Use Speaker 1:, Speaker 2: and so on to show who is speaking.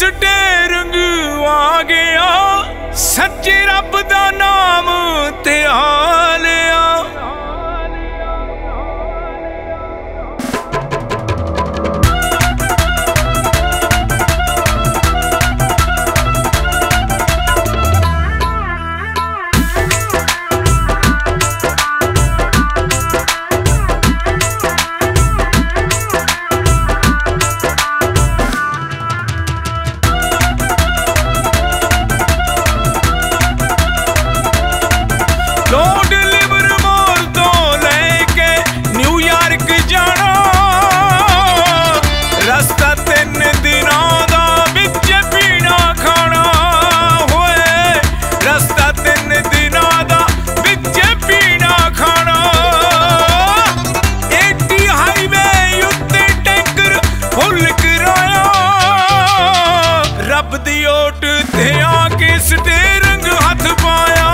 Speaker 1: ਚਿੱਟੇ ਰੰਗ ਆ ਗਿਆ। ਸੱਚੇ ਰੱਬ ਦਾ ਨਾਮ ਲੋਡ ਲਿਵਰਮੋਰ ਤੋਂ ਲੈ ਕੇ ਨਿਊਯਾਰਕ ਜਾਣਾ। ਰਸਤਾ ਤਿੰਨ ਦਿਨਾਂ ਦਾ ਵਿੱਚ ਪੀਣਾ ਖਾਣਾ ਹੋਏ। ਰਸਤਾ ਤਿੰਨ ਦਿਨਾਂ ਦਾ ਵਿੱਚ ਪੀਣਾ ਖਾਣਾ। ਏਟੀ ਹਾਈਵੇ ਉੱਤੇ ਟੈਂਕਰ ਫੁੱਲ ਕਰਾਇਆ। ਰੱਬ ਦੀ ਓਟ ਤੇ ਆ ਕੇ ਸਟੇਰਿੰਗ ਹੱਥ ਪਾਇਆ।